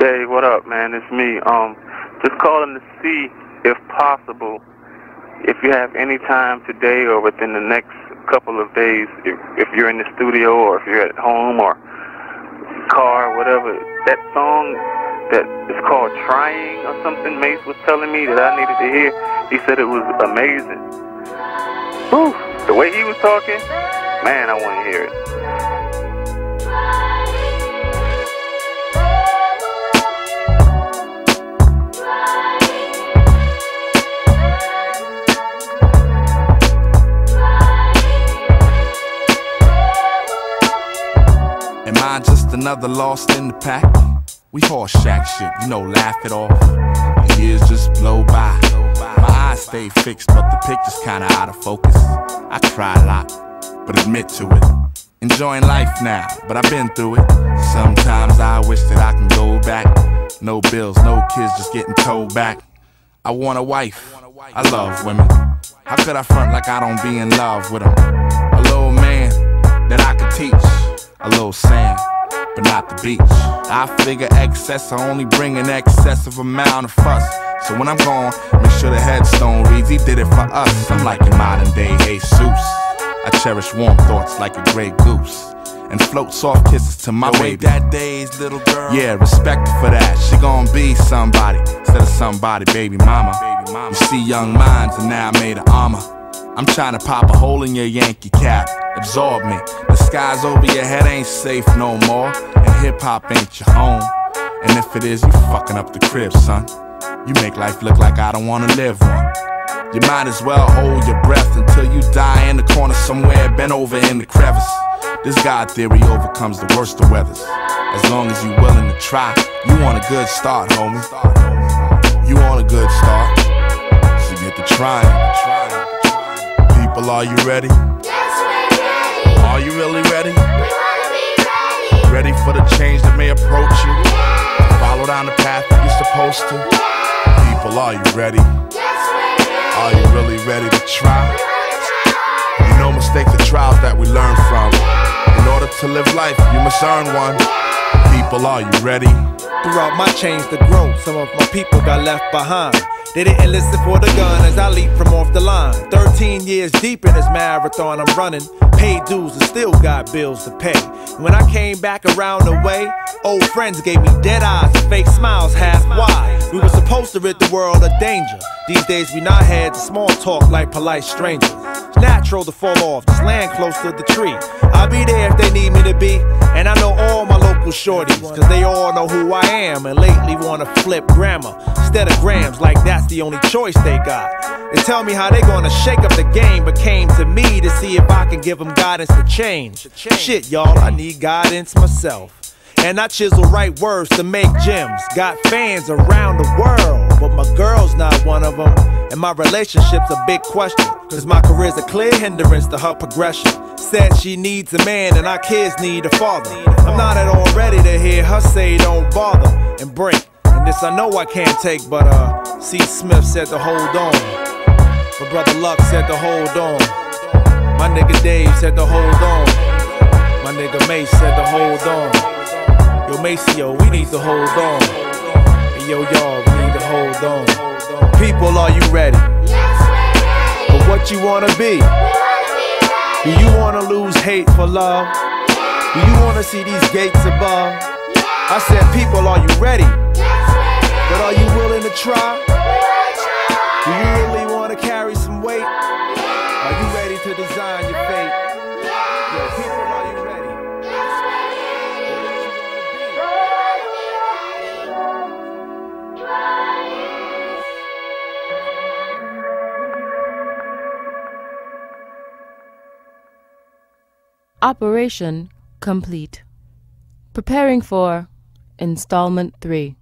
Dave, what up, man? It's me. Um, just calling to see, if possible, if you have any time today or within the next couple of days, if, if you're in the studio or if you're at home or car, whatever, that song that is called Trying or something, Mace was telling me that I needed to hear. He said it was amazing. Whew, the way he was talking, man, I want to hear it. Am I just another lost in the pack? We horse shack shit, you know, laugh it off. The years just blow by. My eyes stay fixed, but the picture's kinda out of focus. I cry a lot, but admit to it. Enjoying life now, but I've been through it. Sometimes I wish that I can go back. No bills, no kids, just getting told back. I want a wife. I love women. How could I front like I don't be in love with them? A little man that I could teach. A little sand, but not the beach. I figure excess, I only bring an excessive amount of fuss. So when I'm gone, make sure the headstone reads, he did it for us. I'm like a modern day Jesus. I cherish warm thoughts like a gray goose. And float soft kisses to my Yo, baby. that days, little girl? Yeah, respect for that. She gon' be somebody instead of somebody, baby mama. baby You see young minds and now I made of armor. I'm trying to pop a hole in your Yankee cap. Absorb me. The skies over your head ain't safe no more. And hip hop ain't your home. And if it is, you fucking up the crib, son. You make life look like I don't wanna live one. You might as well hold your breath until you die in the corner somewhere, bent over in the crevice. This God theory overcomes the worst of weathers. As long as you willing to try, you want a good start, homie. You want a good start, so get to trying. People, are you ready? Yes, we're ready. Are you really ready? We wanna be Ready Ready for the change that may approach you? Follow down the path that you're supposed to. People, are you ready? Yes, we're ready. Are you really ready to try? You know mistakes are trials that we learn from. In order to live life, you must earn one. People, are you ready? Throughout my change to grow, some of my people got left behind. They didn't listen for the gun as I leap from off the line. 13 years deep in this marathon I'm running. Paid dues and still got bills to pay. When I came back around the way, old friends gave me dead eyes and fake smiles half wide. We were supposed to rid the world of danger. These days we not had to small talk like polite strangers. Natural to fall off, just land close to the tree. I'll be there if they need me to be. And I know all my local shorties, cause they all know who I am and lately wanna flip grammar instead of grams like that's the only choice they got. They tell me how they gonna shake up the game, but came to me to see if I can give them guidance to change. Shit, y'all, I need guidance myself. And I chisel right words to make gems. Got fans around the world, but my girl's not one of them. And my relationship's a big question, cause my career's a clear hindrance to her progression. Said she needs a man and our kids need a father. I'm not at all ready to hear her say don't bother and break. And this I know I can't take, but uh, C. Smith said to hold on. My brother Luck said to hold on. My nigga Dave said to hold on. My nigga Mace said to hold on. Yo, Maseo, we need to hold on. Yo, y'all, we need to hold on. People, are you ready? For what you wanna be? Do you wanna lose hate for love? Do you wanna see these gates above? I said, people, are you ready? But are you willing to try? Operation complete. Preparing for installment 3.